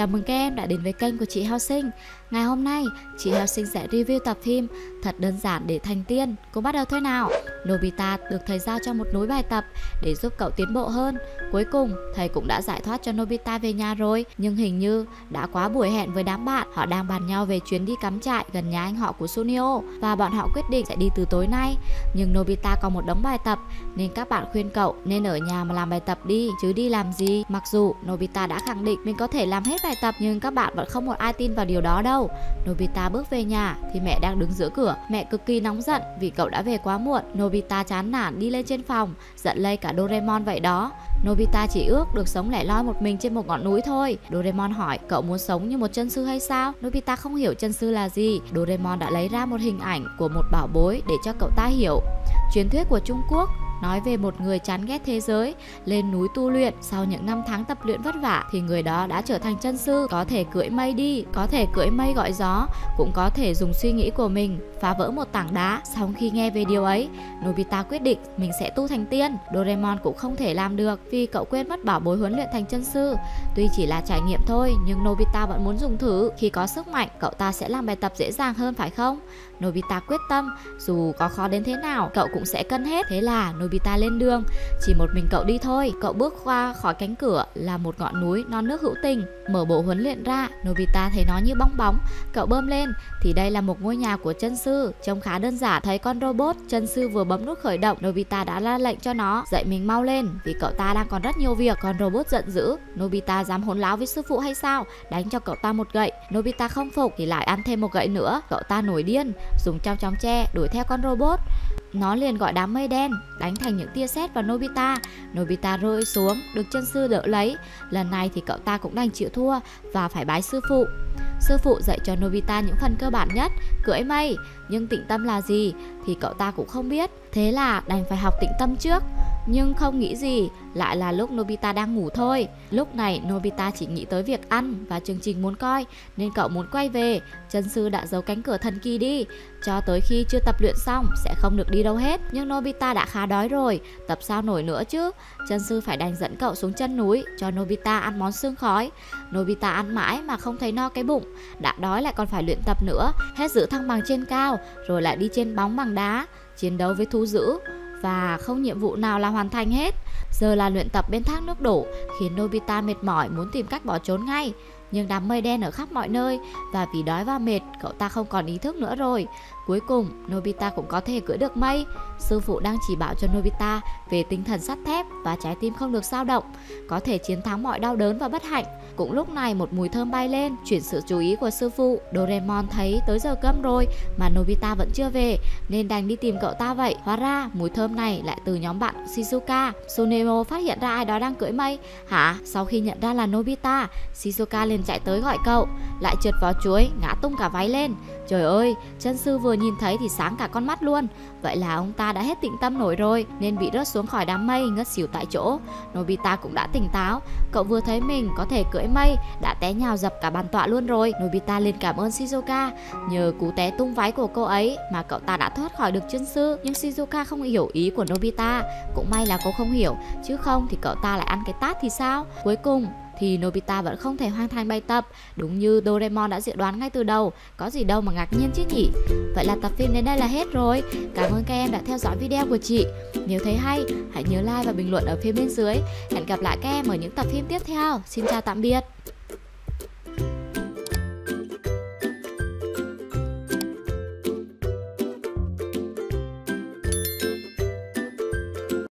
Chào mừng các em đã đến với kênh của chị Hao Sinh. Ngày hôm nay, chị Hao Sinh sẽ review tập phim Thật đơn giản để thành tiên. Cùng bắt đầu thôi nào. Nobita được thầy giao cho một núi bài tập để giúp cậu tiến bộ hơn. Cuối cùng, thầy cũng đã giải thoát cho Nobita về nhà rồi. Nhưng hình như đã quá buổi hẹn với đám bạn Họ đang bàn nhau về chuyến đi cắm trại gần nhà anh họ của Sunio Và bọn họ quyết định sẽ đi từ tối nay. Nhưng Nobita còn một đống bài tập Nên các bạn khuyên cậu nên ở nhà mà làm bài tập đi Chứ đi làm gì? Mặc dù Nobita đã khẳng định mình có thể làm hết bài tập Nhưng các bạn vẫn không một ai tin vào điều đó đâu. Nobita bước về nhà thì mẹ đang đứng giữa cửa. Mẹ cực kỳ nóng giận vì cậu đã về quá muộn. Nobita Nobita chán nản đi lên trên phòng, Giận lây cả Doraemon vậy đó. Nobita chỉ ước được sống lẻ loi một mình trên một ngọn núi thôi. Doraemon hỏi, cậu muốn sống như một chân sư hay sao? Nobita không hiểu chân sư là gì. Doraemon đã lấy ra một hình ảnh của một bảo bối để cho cậu ta hiểu. Truyền thuyết của Trung Quốc nói về một người chán ghét thế giới, lên núi tu luyện, sau những năm tháng tập luyện vất vả, thì người đó đã trở thành chân sư, có thể cưỡi mây đi, có thể cưỡi mây gọi gió, cũng có thể dùng suy nghĩ của mình phá vỡ một tảng đá. Sau khi nghe về điều ấy, Nobita quyết định mình sẽ tu thành tiên. Doraemon cũng không thể làm được vì cậu quên mất bảo bối huấn luyện thành chân sư. Tuy chỉ là trải nghiệm thôi, nhưng Nobita vẫn muốn dùng thử khi có sức mạnh, cậu ta sẽ làm bài tập dễ dàng hơn, phải không? Nobita quyết tâm, dù có khó đến thế nào, cậu cũng sẽ cân hết. Thế là Nobita Nobita lên đường. Chỉ một mình cậu đi thôi. Cậu bước qua khỏi cánh cửa là một ngọn núi non nước hữu tình, Mở bộ huấn luyện ra. Nobita thấy nó như bong bóng. Cậu bơm lên. Thì đây là một ngôi nhà của chân sư. Trông khá đơn giản. Thấy con robot, Chân sư vừa bấm nút khởi động. Nobita đã ra lệnh cho nó. Dậy mình mau lên. Vì cậu ta đang còn rất nhiều việc. Con robot giận dữ. Nobita dám hỗn láo với sư phụ hay sao? Đánh cho cậu ta một gậy. Nobita không phục Thì lại ăn thêm một gậy nữa. Cậu ta nổi điên. Dùng trong chóng tre đuổi theo con robot nó liền gọi đám mây đen đánh thành những tia sét vào Nobita. Nobita rơi xuống, được chân sư đỡ lấy. Lần này thì cậu ta cũng đành chịu thua và phải bái sư phụ. Sư phụ dạy cho Nobita những phần cơ bản nhất, cưỡi mây, nhưng tịnh tâm là gì thì cậu ta cũng không biết. Thế là đành phải học tịnh tâm trước. Nhưng không nghĩ gì, lại là lúc Nobita đang ngủ thôi. Lúc này Nobita chỉ nghĩ tới việc ăn và chương trình muốn coi, nên cậu muốn quay về. Chân sư đã giấu cánh cửa thần kỳ đi, cho tới khi chưa tập luyện xong sẽ không được đi đâu hết. Nhưng Nobita đã khá đói rồi, tập sao nổi nữa chứ. Chân sư phải đành dẫn cậu xuống chân núi cho Nobita ăn món xương khói. Nobita ăn mãi mà không thấy no cái bụng, đã đói lại còn phải luyện tập nữa, hết giữ thăng bằng trên cao, rồi lại đi trên bóng bằng đá, chiến đấu với thú dữ và không nhiệm vụ nào là hoàn thành hết. Giờ là luyện tập bên thác nước đổ, khiến Nobita mệt mỏi muốn tìm cách bỏ trốn ngay. Nhưng đám mây đen ở khắp mọi nơi và vì đói và mệt, cậu ta không còn ý thức nữa rồi. Cuối cùng, Nobita cũng có thể cưỡi được mây. Sư phụ đang chỉ bảo cho Nobita về tinh thần sắt thép và trái tim không được dao động, có thể chiến thắng mọi đau đớn và bất hạnh. Cũng lúc này một mùi thơm bay lên, chuyển sự chú ý của sư phụ. Doraemon thấy tới giờ cơm rồi mà Nobita vẫn chưa về, nên đành đi tìm cậu ta vậy. Hóa ra mùi thơm này lại từ nhóm bạn Shizuka. Sunemo phát hiện ra ai đó đang cưỡi mây. Hả? Sau khi nhận ra là Nobita, Shizuka lên liền chạy tới gọi cậu, lại trượt vào chuối, ngã tung cả váy lên. Trời ơi, chân sư vừa nhìn thấy thì sáng cả con mắt luôn. Vậy là ông ta đã hết tịnh tâm nổi rồi nên bị rớt xuống khỏi đám mây ngất xỉu tại chỗ. Nobita cũng đã tỉnh táo. Cậu vừa thấy mình có thể cưỡi mây đã té nhào dập cả bàn tọa luôn rồi. Nobita liền cảm ơn Shizuka. Nhờ cú té tung váy của cô ấy mà cậu ta đã thoát khỏi được chân sư. Nhưng Shizuka không hiểu ý của Nobita. Cũng may là cô không hiểu chứ không thì cậu ta lại ăn cái tát thì sao? Cuối cùng thì Nobita vẫn không thể hoàn thành bài tập. Đúng như Doraemon đã dự đoán ngay từ đầu, có gì đâu mà ngạc nhiên chứ nhỉ? Vậy là tập phim đến đây là hết rồi. Cảm ơn các em đã theo dõi video của chị. Nếu thấy hay, hãy nhớ like và bình luận ở phía bên dưới. Hẹn gặp lại các em ở những tập phim tiếp theo. Xin chào tạm biệt.